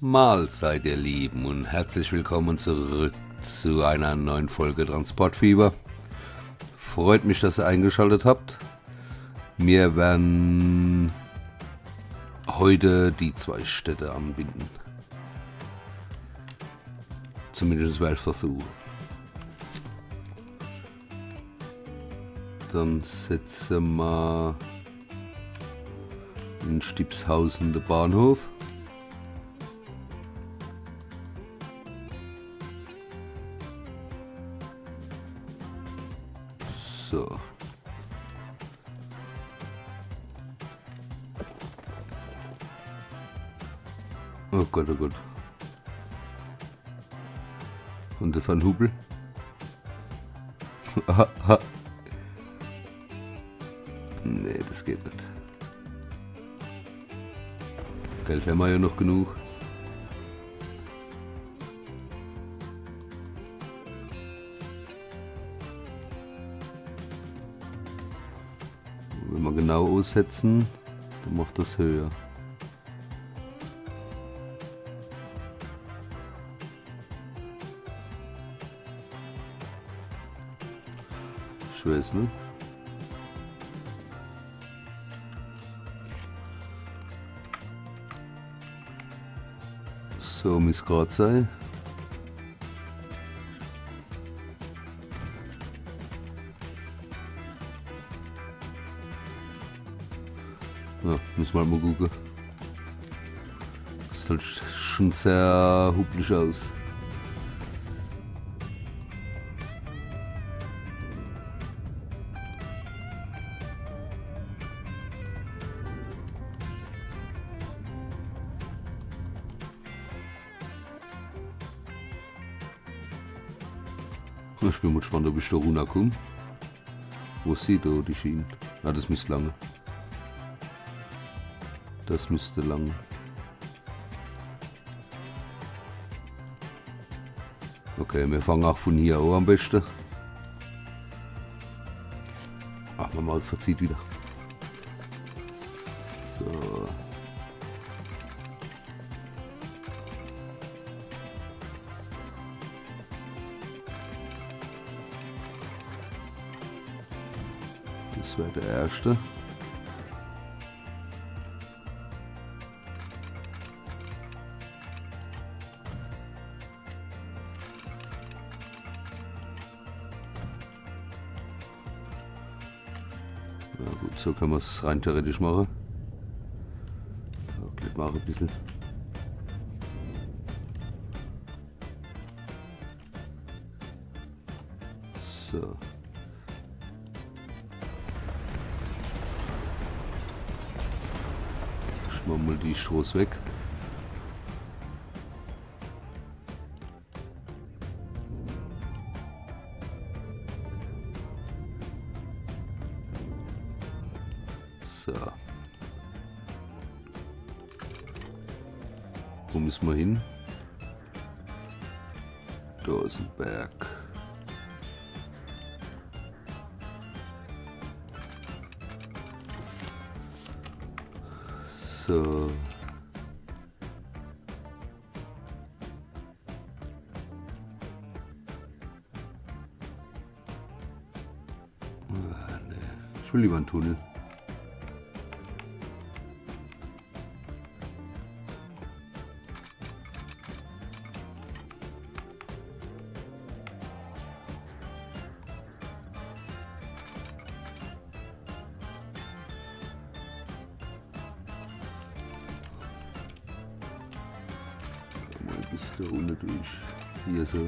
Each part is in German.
Mahlzeit, ihr Lieben, und herzlich willkommen zurück zu einer neuen Folge Transportfieber. Freut mich, dass ihr eingeschaltet habt. Wir werden heute die zwei Städte anbinden. Zumindest werde ich versuchen. Dann setzen wir in Stipshausen den Bahnhof. Oh Gott, oh Gott. Und der Van Hubel? nee, das geht nicht. Geld haben wir ja noch genug. Wenn wir genau aussetzen, dann macht das höher. Weiß nicht. So muss gerade sein. Ja, muss mal mal gucken. Sieht halt schon sehr hublich aus. Ich da runterkomme. Wo sieht da die Schienen? Ah, das müsste lange. Das müsste lang. Okay, wir fangen auch von hier an am besten. Ach, wir mal, es verzieht wieder. Erste. Na gut, so kann man es rein theoretisch machen. So, Klick ein bisschen. So. Die Strohs weg. So. Ah, nee. Ich will lieber einen Tunnel. Mal 也是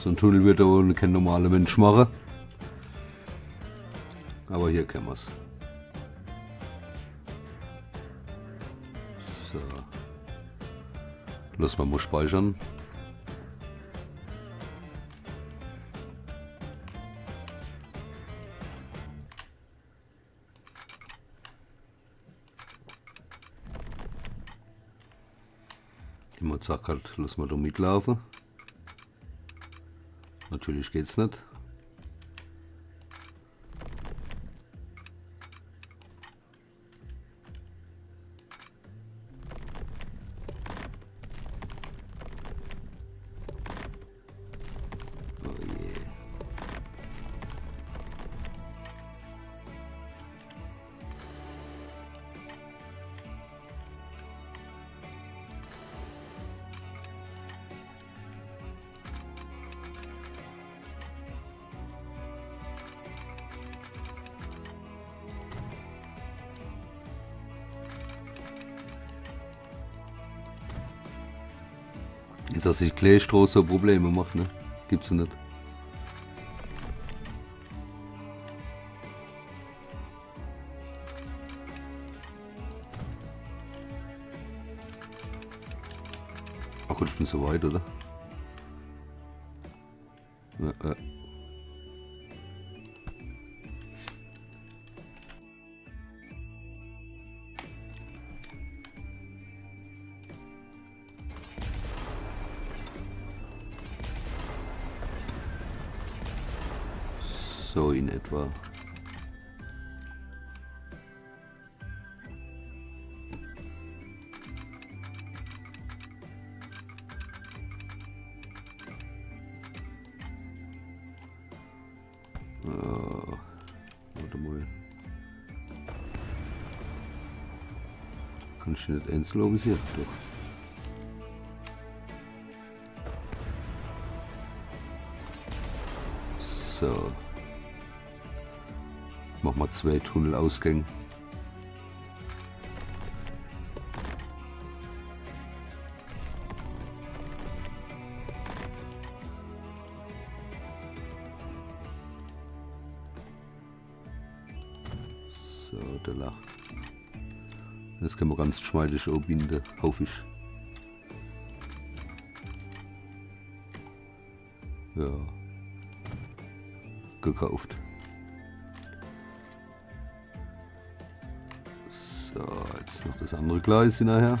So ein Tunnel wird da wohl kein normaler Mensch machen. Aber hier können wir es. So. Lass mal mal speichern. Immer zack halt, lass mal da mitlaufen. Natürlich geht's nicht. Jetzt, dass sich Kleestroh so Probleme macht, ne? Gibt's nicht. Ach gut, ich bin so weit, oder? Nicht einzeln Doch. So. Mach mal zwei Tunnelausgänge. So, der lacht. Das können wir ganz schmeidig binden, hoffe ich. Ja. Gekauft. So, jetzt noch das andere Gleis hinterher.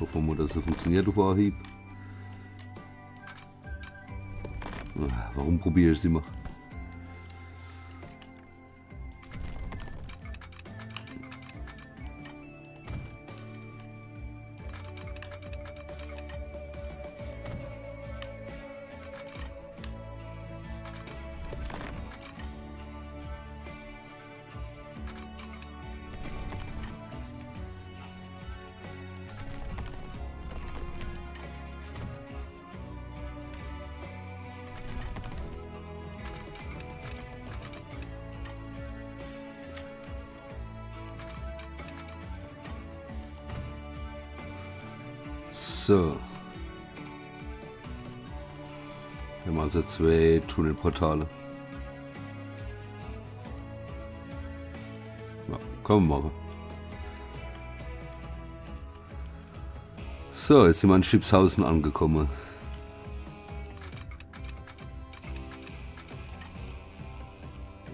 Hoffen wir, dass es funktioniert auf Anhieb. Ah, warum probiere ich es immer? So. Wir haben also zwei Tunnelportale. Ja, wir machen. So, jetzt sind wir in Schiffshausen angekommen.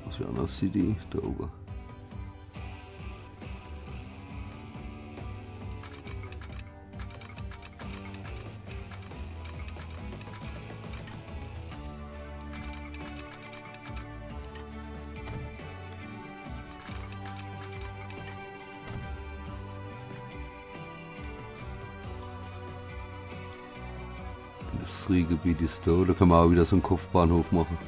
Was für eine City? Da oben. Industriegebiet ist da, da können wir auch wieder so einen Kopfbahnhof machen.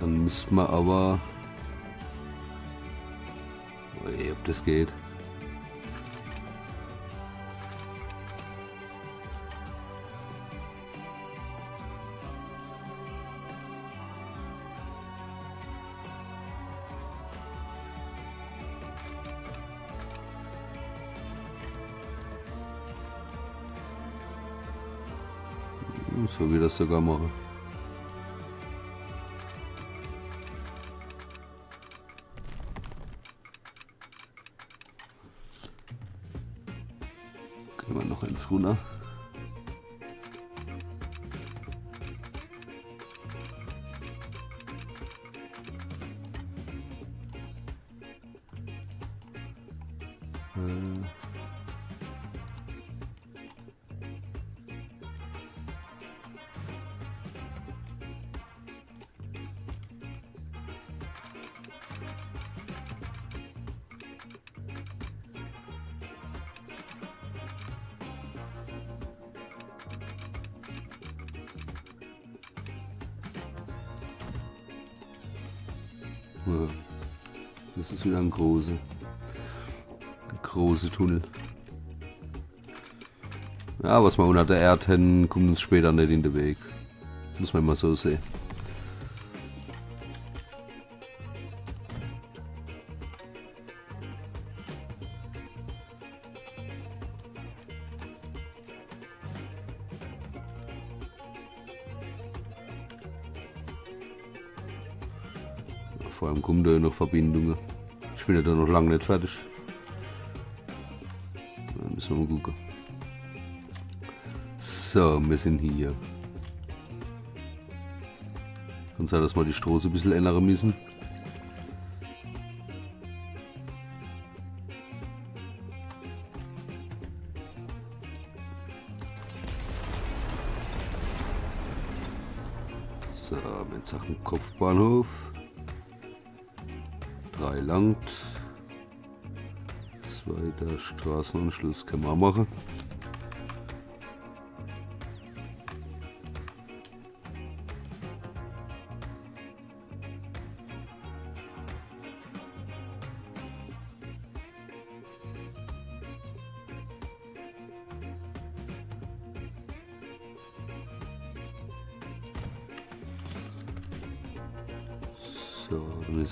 Dann müsste man aber... Ey, ob das geht. Das sogar machen. Gehen wir noch eins runter. Ja, das ist wieder ein großer, großer Tunnel. Ja, was wir unter der Erde haben, kommt uns später nicht in den Weg. Muss man mal so sehen. Vor allem kommen da noch Verbindungen. Bin ja da noch lange nicht fertig. Da müssen wir mal gucken. So, wir sind hier. Kann sein, dass wir die Straße ein bisschen ändern müssen. So, mit Sachen Kopfbahnhof. Drei langt. Zweiter Straßenanschluss können wir machen.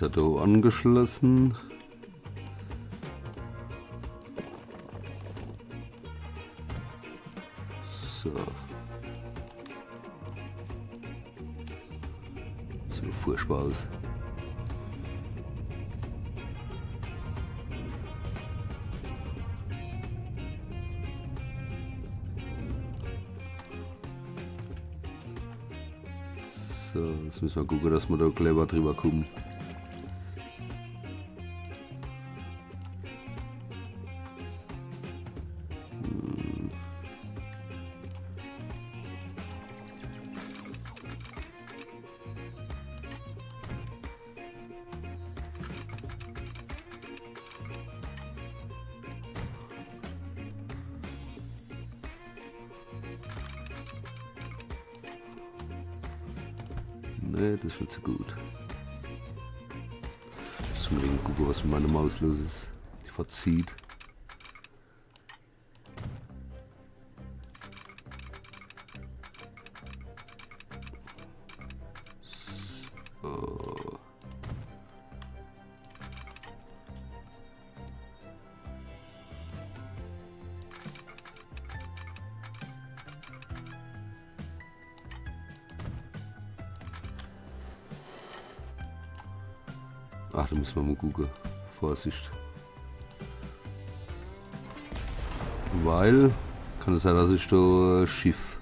Da angeschlossen. So. Sieht furchtbar aus. So, jetzt müssen wir gucken, dass wir da clever drüber kommen. Nee, das wird zu gut. Ich muss unbedingt gucken, was mit meiner Maus los ist. Die verzieht. Ach, da müssen wir mal gucken. Vorsicht. Weil, kann es sein, dass ich da äh, Schiff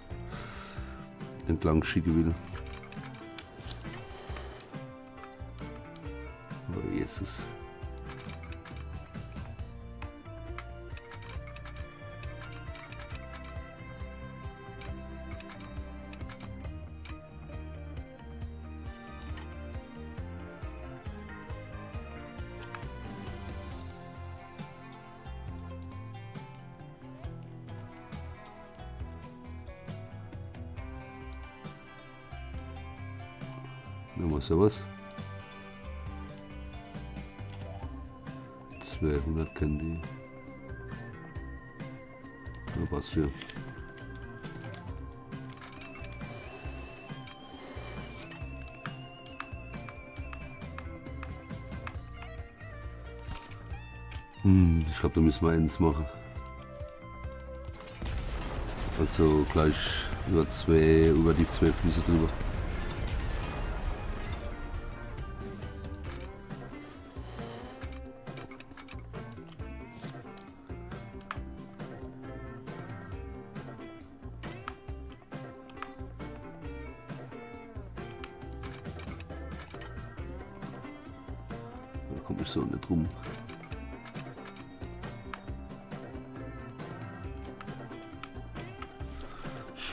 entlang schicken will. Oh Jesus. Sowas. 200 können die. Ja, passt hier. Hm, ich glaube, da müssen wir eins machen. Also gleich Über zwei, über die zwei Füße drüber.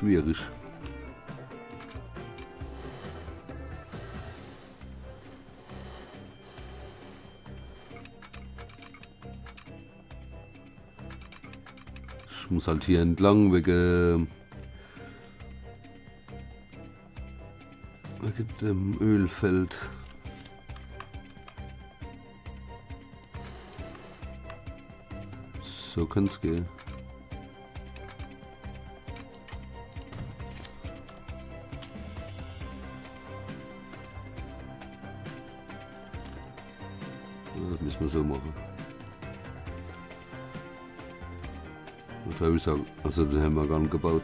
Schwierig. Ich muss halt hier entlang wegen, wegen dem Ölfeld. So kann es gehen. Das müssen wir so machen. Was soll ich sagen? Also den haben wir gar nicht gebaut.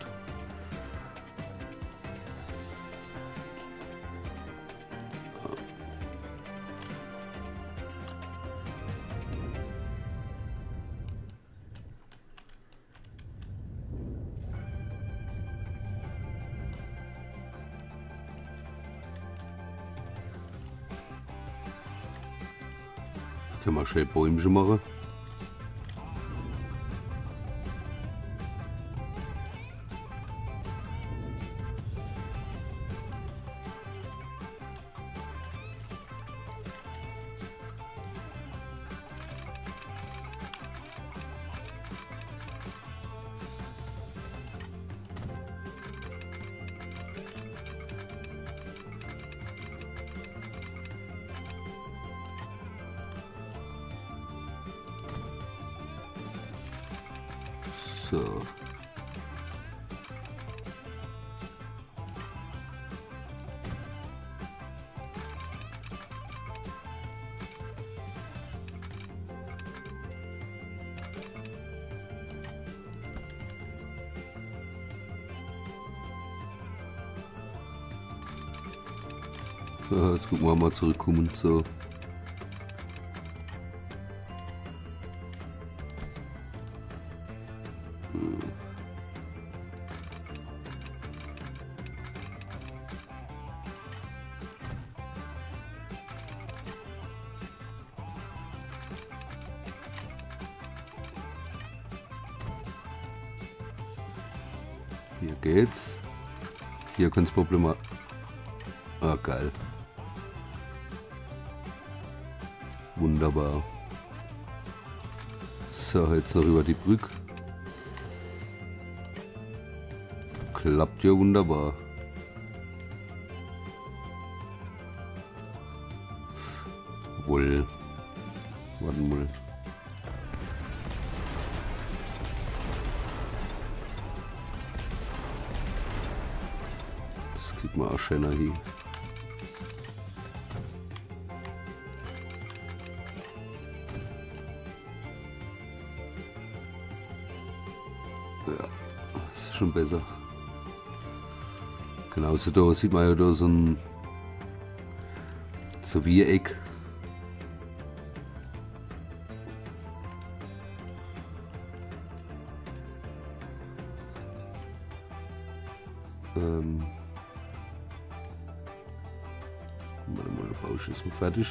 Können wir schön Bäumchen So. So, jetzt gucken wir mal zurückkommen. So. Hier könnte es Probleme. Ah, geil. Wunderbar. So, jetzt noch über die Brücke. Klappt ja wunderbar. Wohl. Warte mal. Man auch schöner hin. Ja, ist schon besser. Genauso da sieht man ja da so ein so wie ein Eck. Ähm. Bausch ist fertig.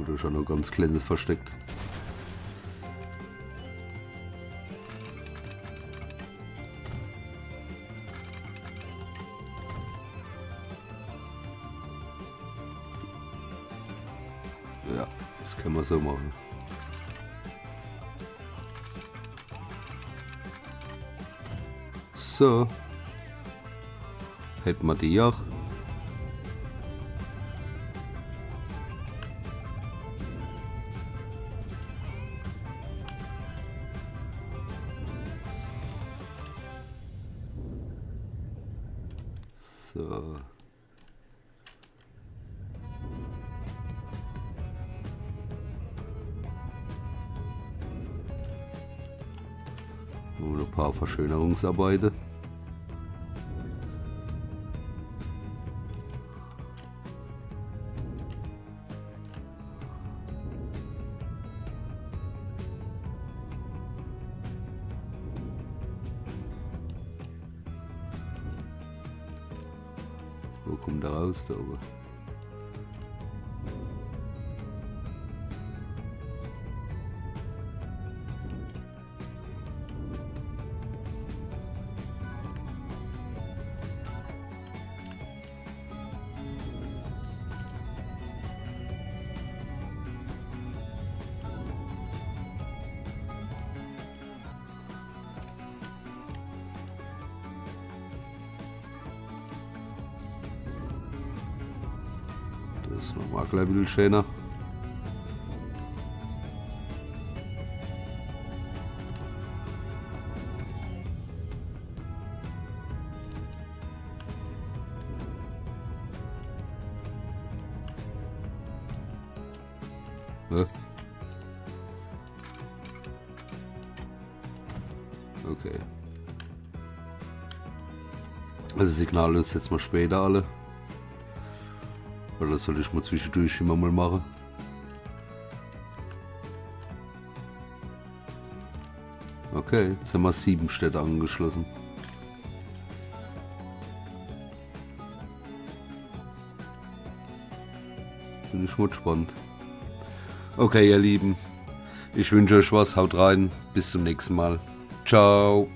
wurde schon ein ganz kleines versteckt. Ja, das können wir so machen. So. Hätten wir die Jacht. So. Und ein paar Verschönerungsarbeiten. Wo kommt der raus gleich ein bisschen schöner. Okay. Also Signale setzen wir später alle. Oder soll ich mal zwischendurch immer mal machen? Okay, jetzt haben wir sieben Städte angeschlossen. Bin ich mal gespannt. Okay, ihr Lieben. Ich wünsche euch was. Haut rein. Bis zum nächsten Mal. Ciao.